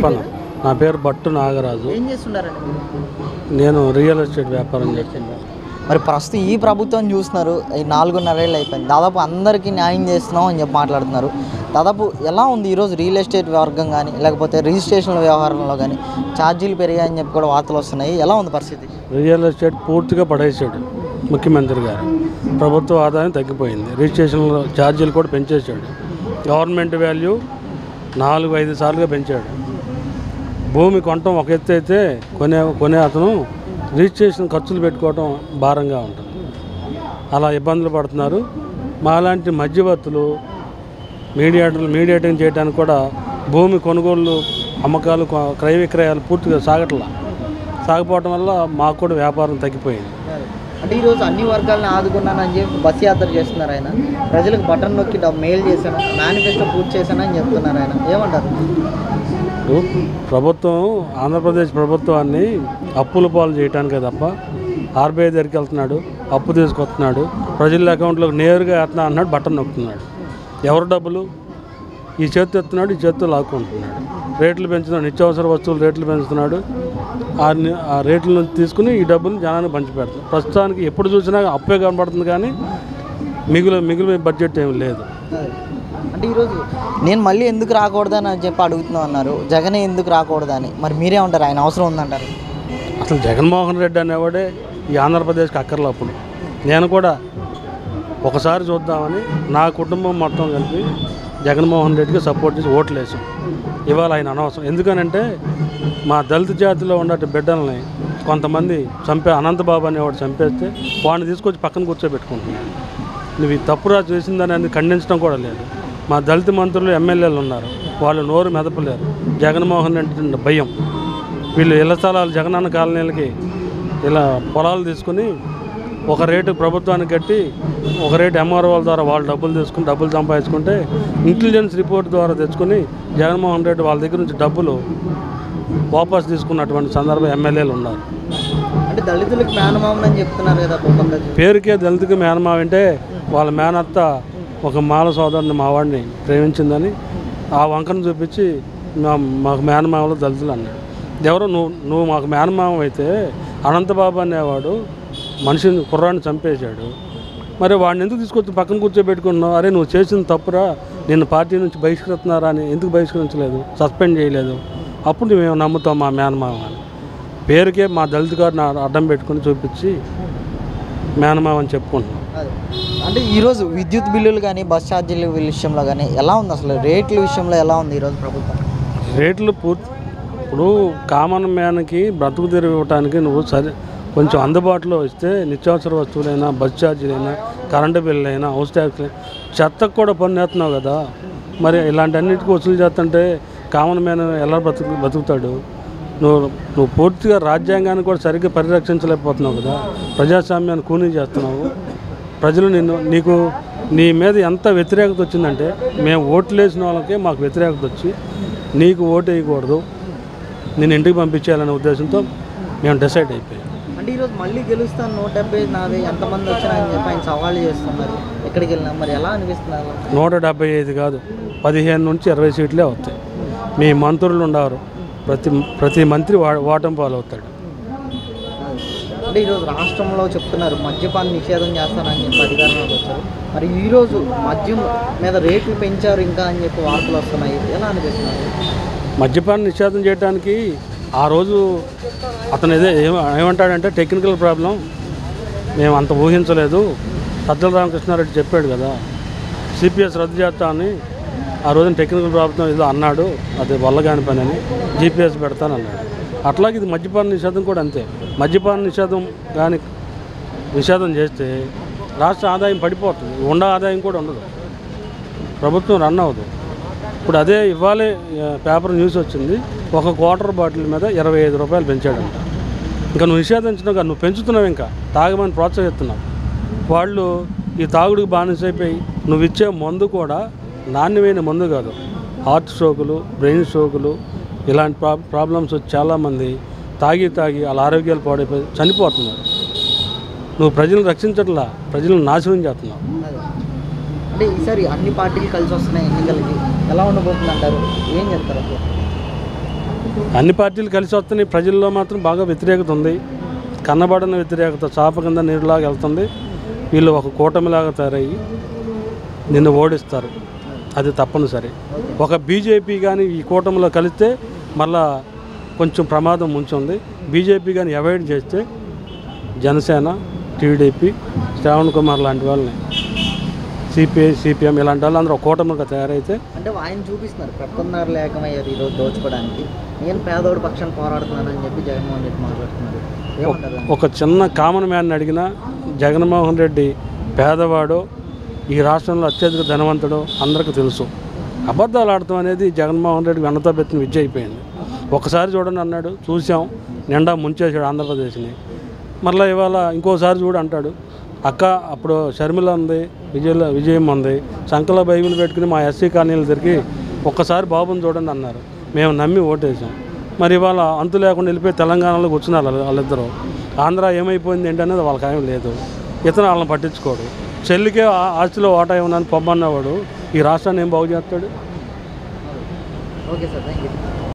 చెప్పాను నా పేరు భట్టు నాగరాజు. ఏం చేస్తున్నారండి? నేను రియల్ ఎస్టేట్ వ్యాపారం చేస్తున్నాను మరి ప్రస్తుతం ఈ ప్రభుత్వం చూస్తున్నారు ఈ నాలుగున్నరేళ్ళు అయిపోయింది. దాదాపు అందరికీ న్యాయం చేస్తున్నాం అని చెప్పి మాట్లాడుతున్నారు. దాదాపు ఎలా ఉంది ఈరోజు రియల్ ఎస్టేట్ వర్గం కానీ లేకపోతే రిజిస్ట్రేషన్ల వ్యవహారంలో కానీ ఛార్జీలు పెరిగాయని చెప్పి కూడా వార్తలు వస్తున్నాయి. ఎలా ఉంది పరిస్థితి? రియల్ ఎస్టేట్ పూర్తిగా పడేసాడు ముఖ్యమంత్రి గారు. ప్రభుత్వ ఆదాయం తగ్గిపోయింది. రిజిస్ట్రేషన్లో ఛార్జీలు కూడా పెంచేశాడు. గవర్నమెంట్ వాల్యూ నాలుగు ఐదు సార్లుగా పెంచాడు. భూమి కొనటం ఒక ఎత్తు అయితే కొనే కొనే అతను రిజిస్ట్రేషన్ ఖర్చులు పెట్టుకోవడం భారంగా ఉంటుంది. అలా ఇబ్బందులు పడుతున్నారు. మాలాంటి మధ్యవర్తులు మీడియేటర్లు మీడియేటింగ్ చేయడానికి కూడా భూమి కొనుగోళ్ళు అమ్మకాలు క్రయ విక్రయాలు పూర్తిగా సాగట్లా. సాగిపోవటం వల్ల మాకు కూడా వ్యాపారం తగ్గిపోయింది. అంటే ఈరోజు అన్ని వర్గాలను ఆదుకున్నానని చెప్పి బస్ యాత్ర చేస్తున్నారు ఆయన. ప్రజలకు బటన్ నొక్కి మెయిల్ చేశాను. మేనిఫెస్టో పూర్తి చేశానని చెప్తున్నారు ఆయన. ఏమంటారు? ప్రభుత్వం ఆంధ్రప్రదేశ్ ప్రభుత్వాన్ని అప్పుల పాలు చేయటానికే తప్ప ఆర్బీఐ దగ్గరికి వెళ్తున్నాడు అప్పు తీసుకొస్తున్నాడు ప్రజల అకౌంట్లోకి నేరుగా వేస్తున్నా అన్నాడు బటన్ నొక్కుతున్నాడు. ఎవరు డబ్బులు? ఈ చేతి ఎత్తున్నాడు ఈ చేతితో లాక్కుంటున్నాడు. రేట్లు పెంచుతున్నాడు నిత్యావసర వస్తువులు రేట్లు పెంచుతున్నాడు. ఆ ని- ఆ రేట్ల నుంచి తీసుకుని ఈ డబ్బులు జనానికి పంచిపెడతాడు ప్రస్తుతానికి ఎప్పుడు చూసినా అప్పే కనబడుతుంది కానీ మిగులు మిగులు బడ్జెట్ ఏమి లేదు. అంటే ఈరోజు నేను మళ్ళీ ఎందుకు రాకూడదని అని చెప్పి అడుగుతున్నాం అన్నారు. జగన్ ఎందుకు రాకూడదని? మరి మీరే ఉంటారు ఆయన అవసరం ఉందంటారు. అసలు జగన్మోహన్ రెడ్డి అనేవాడే ఈ ఆంధ్రప్రదేశ్కి అక్కర్లో అప్పుడు. నేను కూడా ఒకసారి చూద్దామని నా కుటుంబం మొత్తం కలిపి జగన్మోహన్ రెడ్డికి సపోర్ట్ చేసి ఓట్లు వేసాం. ఇవాళ ఆయన అనవసరం. ఎందుకనంటే మా దళిత జాతిలో ఉన్న బిడ్డల్ని కొంతమంది చంపే అనంతబాబు అనేవాడు చంపేస్తే వాడిని తీసుకొచ్చి పక్కన కూర్చోబెట్టుకుంటున్నాను నువ్వు ఈ తప్పురా చేసిందని అది ఖండించడం కూడా లేదు. మా దళిత మంత్రులు ఎమ్మెల్యేలు ఉన్నారు. వాళ్ళు నోరు మెదపలేరు. జగన్మోహన్ రెడ్డి భయం. వీళ్ళు ఇళ్ళ స్థలాలు జగనన్న కాలనీలకి ఇలా పొలాలు తీసుకుని ఒక రేటు ప్రభుత్వానికి కట్టి ఒక రేటు ఎంఆర్ఓ ద్వారా వాళ్ళు డబ్బులు తీసుకుని డబ్బులు సంపాదించుకుంటే ఇంటెలిజెన్స్ రిపోర్ట్ ద్వారా తెచ్చుకొని జగన్మోహన్ రెడ్డి వాళ్ళ దగ్గర నుంచి డబ్బులు వాపస్ తీసుకున్నటువంటి సందర్భం ఎమ్మెల్యేలు ఉన్నారు. అంటే దళితులకు మేనమామని చెప్తున్నారు కదా పేరుకే దళితుకి మేనమావ అంటే వాళ్ళ మేనత్త ఒక మాల సోదరుని మా వాడిని ప్రేమించిందని ఆ వంకను చూపించి మా మాకు మేనమామలు దళితులు అన్నాడు ఎవరు నువ్వు నువ్వు మాకు మేనమామ అయితే అనంతబాబు అనేవాడు మనిషిని కుర్రాన్ని చంపేశాడు. మరి వాడిని ఎందుకు తీసుకొచ్చి పక్కన కూర్చోబెట్టుకున్నావు అరే నువ్వు చేసిన తప్పురా. నిన్ను పార్టీ నుంచి బహిష్కరిస్తున్నారా అని ఎందుకు బహిష్కరించలేదు? సస్పెండ్ చేయలేదు. అప్పుడు మేము నమ్ముతాం మా మేనమామ అని? పేరుకే మా దళిత గారిని అడ్డం పెట్టుకుని చూపించి మేనమామ అని చెప్పుకుంటున్నాం. అంటే ఈరోజు విద్యుత్ బిల్లులు కానీ బస్ ఛార్జీల విషయంలో కానీ ఎలా ఉంది అసలు? రేట్ల విషయంలో ఎలా ఉంది ఈరోజు ప్రభుత్వం? రేట్లు పూర్తి ఇప్పుడు కామన్ మ్యాన్కి బ్రతుకు తెరువు ఇవ్వటానికి నువ్వు సరే కొంచెం అందుబాటులో ఇస్తే నిత్యావసర వస్తువులైనా బస్ ఛార్జీలైనా కరెంటు బిల్లు అయినా హౌస్ ట్యాక్స్ చెత్తకు కూడా పన్ను వేస్తున్నావు కదా. మరి ఇలాంటి అన్నిటికీ వసూలు చేస్తుంటే కామన్ మ్యాన్ ఎలా బతుకు బతుకుతాడు? నువ్వు నువ్వు పూర్తిగా రాజ్యాంగాన్ని కూడా సరిగ్గా పరిరక్షించలేకపోతున్నావు కదా. ప్రజాస్వామ్యాన్ని కూనీ చేస్తున్నావు. ప్రజలు నిన్ను నీకు నీ మీద ఎంత వ్యతిరేకత వచ్చిందంటే మేము ఓట్లు వేసిన వాళ్ళకే మాకు వ్యతిరేకత వచ్చి నీకు ఓటు వేయకూడదు. నేను ఇంటికి పంపించేయాలనే ఉద్దేశంతో మేము డిసైడ్ అయిపోయాం. అంటే ఈరోజు మళ్ళీ గెలుస్తాను నూట డెబ్బై నాది ఎంతమంది వచ్చినా అని చెప్పి ఆయన సవాళ్ళు చేస్తున్నారు. ఎక్కడికి వెళ్ళినా మరి ఎలా అనిపిస్తున్నారు? నూట డెబ్బై ఐదు కాదు పదిహేను నుంచి ఇరవై సీట్లే వస్తాయి. మీ మంత్రులు ఉండరు ప్రతి ప్రతి మంత్రి వా ఓటమి పాలవుతాడు. అంటే ఈరోజు రాష్ట్రంలో చెప్తున్నారు మద్యపాన్ని నిషేధం చేస్తారని చెప్పి అధికారంలోకి వచ్చారు. మరి ఈరోజు మద్యం మీద రేట్లు పెంచారు ఇంకా అని చెప్పి వార్తలు వస్తున్నాయి. ఎలా అనిపిస్తున్నారు? మద్యపాన నిషేధం చేయడానికి ఆ రోజు అతను ఇదే ఏమంటాడంటే టెక్నికల్ ప్రాబ్లం మేము అంత ఊహించలేదు. సజ్జల రామకృష్ణారెడ్డి చెప్పాడు కదా సిపిఎస్ రద్దు చేస్తా అని ఆ రోజున టెక్నికల్ ప్రాబ్లం ఏదో అన్నాడు అది వల్లగాని పని అని జీపీఎస్ పెడతాను అన్నాడు. అట్లాగే ఇది మద్యపాన నిషేధం కూడా అంతే. మద్యపాన నిషేధం కానీ నిషేధం చేస్తే రాష్ట్ర ఆదాయం పడిపోతుంది. ఉండ ఆదాయం కూడా ఉండదు. ప్రభుత్వం రన్ అవ్వదు. ఇప్పుడు అదే ఇవ్వాలి పేపర్ న్యూస్ వచ్చింది. ఒక క్వార్టర్ బాటిల్ మీద ఇరవై ఐదు రూపాయలు పెంచాడంట. ఇంకా నువ్వు నిషేధించడం కాదు నువ్వు పెంచుతున్నావు ఇంకా. తాగమని ప్రోత్సహిస్తున్నావు. వాళ్ళు ఈ తాగుడికి బానిసైపోయి నువ్వు ఇచ్చే మందు కూడా నాణ్యమైన మందు కాదు. హార్ట్ స్ట్రోకులు బ్రెయిన్ స్ట్రోకులు ఇలాంటి ప్రా ప్రాబ్లమ్స్ వచ్చి చాలామంది తాగి తాగి వాళ్ళ ఆరోగ్యాలు పాడైపోయి చనిపోతున్నారు. నువ్వు ప్రజలను రక్షించట్లా ప్రజలను నాశనం చేస్తున్నావు. అంటే ఈసారి అన్ని పార్టీలు కలిసి వస్తున్నాయి ఎన్నికలకి. ఎలా ఉండబోతుంది అంటారు ఏం చెప్తారు అసలు అన్ని పార్టీలు కలిసి వస్తున్నాయి. ప్రజల్లో మాత్రం బాగా వ్యతిరేకత ఉంది. కన్నబడిన వ్యతిరేకత చాప కింద నీరులాగా వెళ్తుంది. వీళ్ళు ఒక కూటమిలాగా తయారయ్యి నిన్ను ఓడిస్తారు. అది తప్పనిసరి. ఒక బీజేపీ కానీ ఈ కూటమిలో కలిస్తే మళ్ళా కొంచెం ప్రమాదం ముంచుంది. బీజేపీ కానీ అవాయిడ్ చేస్తే జనసేన టీడీపీ శ్రావణ్ కుమార్ లాంటి వాళ్ళని సిపిఐ సిపిఎం ఇలాంటి వాళ్ళు అందరూ ఒక కూటమిగా తయారైతే అంటే ఆయన చూపిస్తున్నారు. పెట్టుకున్నారు లేకమయ్యారు ఈరోజు దోచుకోవడానికి. నేను పేదోడి పక్షాన్ని పోరాడుతున్నానని చెప్పి జగన్మోహన్ రెడ్డి మాట్లాడుతున్నారు? ఒక చిన్న కామన్ మ్యాన్ అడిగినా జగన్మోహన్ రెడ్డి పేదవాడు ఈ రాష్ట్రంలో అత్యధిక ధనవంతుడు అందరికీ తెలుసు. అబద్ధాలు ఆడటం అనేది జగన్మోహన్ రెడ్డి వెనతో పెట్టిన విద్య అయిపోయింది. ఒకసారి చూడండి అన్నాడు చూసాం నిండా ముంచేసాడు ఆంధ్రప్రదేశ్ని. మళ్ళీ ఇవాళ ఇంకోసారి చూడు అంటాడు. అక్క అప్పుడు షర్మిల ఉంది విజయ విజయం ఉంది సంకల బైబిల్ పెట్టుకుని మా ఎస్సీ కాలనీలు తిరిగి ఒక్కసారి బాబుని చూడండి అన్నారు. మేము నమ్మి ఓటేసాం. మరి ఇవాళ అంతు లేకుండా వెళ్ళిపోయి తెలంగాణలో కూర్చున్నారు వాళ్ళిద్దరూ. ఆంధ్ర ఏమైపోయింది ఏంటనేది వాళ్ళకి ఏం లేదు. ఇతను వాళ్ళని పట్టించుకోడు. చెల్లికే ఆ- ఆస్తిలో ఓటా ఏమన్నా పొమ్మన్నవాడు. ఈ రాష్ట్రాన్ని ఏం బాగు చేస్తాడు? Okay sir thank you